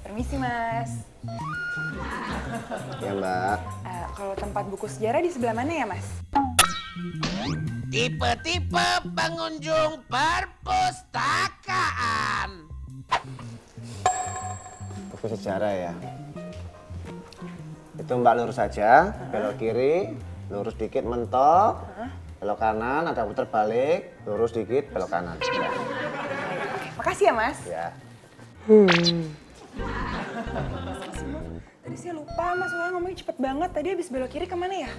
Permisi mas. Ya mbak. Eh, kalau tempat buku sejarah di sebelah mana ya mas? Tipe-tipe pengunjung perpustakaan. Buku sejarah ya. Itu mbak lurus saja, belok kiri, lurus dikit mentok, belok kanan, ada putar balik, lurus dikit, belok kanan. Ya. Makasih ya mas. ya. Tadi saya lupa mas, soalnya ngomongnya cepet banget. Tadi habis belok kiri ke mana ya?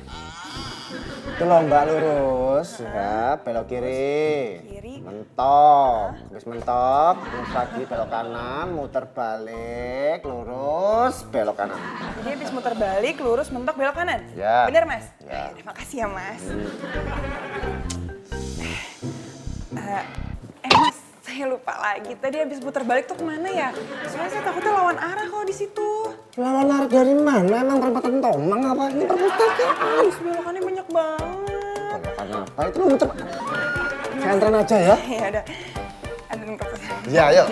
Itu loh mbak lurus, ya, belok kiri. Kiri. Mentok, habis mentok, lurus lagi, belok kanan, muter balik, lurus, belok kanan. Jadi habis muter balik, lurus, mentok, belok kanan? Ya. Bener mas? Ya. Terima kasih ya mas. Eh mas, saya lupa lagi. Tadi habis muter balik tuh ke mana ya? Soalnya saya takutnya lawan arah kalau di situ. Lawan arah dari mana? Emang perempatan Tomang apa? Ini perpustakaan. Terus belokannya banyak banget. Perempatan apa? Itu lu muter. Saya anterin aja ya. Ya udah. Ada nih kertas. Iya, ayo.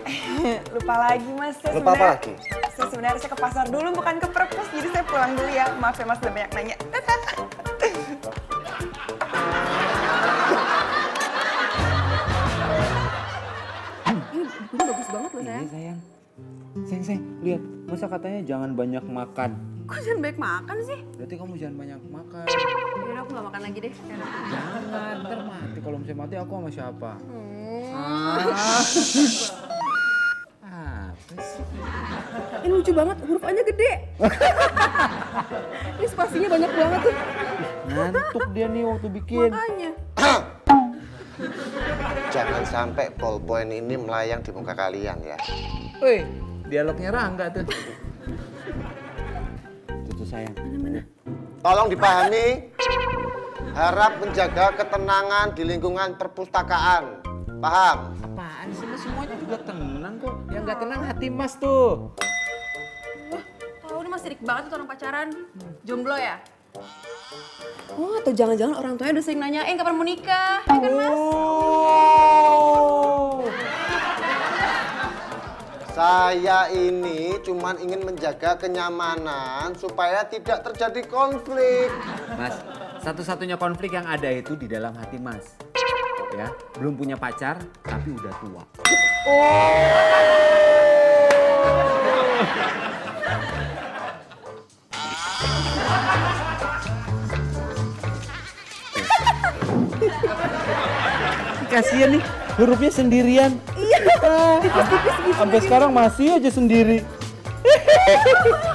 Lupa lagi mas. Saya Lupa apa sebenarnya- lagi? Saya sebenarnya saya ke pasar dulu bukan ke perpus. Jadi saya pulang dulu ya. Maaf ya mas udah banyak nanya. Sayang. Iya sayang. Sayang, sayang, lihat. Masa katanya jangan banyak makan. Kok jangan baik makan sih? Berarti kamu jangan banyak makan. Yaudah aku gak makan lagi deh. sekarang. Jangan, ntar mati. Kalau misalnya mati aku sama siapa? Hmm. Ah. Apa sih? Ini lucu banget, huruf A-nya gede. Ini spasinya banyak banget tuh. Ngantuk dia nih waktu bikin. Makanya. Jangan sampai ballpoint ini melayang di muka kalian ya. Woi, dialognya Rangga tuh. Itu tuh sayang. Tolong dipahami. Harap menjaga ketenangan di lingkungan perpustakaan. Paham? Apaan sih mas? Semuanya juga tenang kok. Yang nggak tenang hati mas tuh. Wah, tahu nih mas sirik banget tuh orang pacaran. Jomblo ya? Oh, atau jangan-jangan orang tuanya udah sering nanyain kapan mau nikah, ya kan mas? Saya ini cuman ingin menjaga kenyamanan supaya tidak terjadi konflik. Mas, satu-satunya konflik yang ada itu di dalam hati mas. Ya, belum punya pacar tapi udah tua. Kasian nih, hurufnya sendirian. Iya, tipis-tipis gitu. Sampai sekarang masih aja sendiri.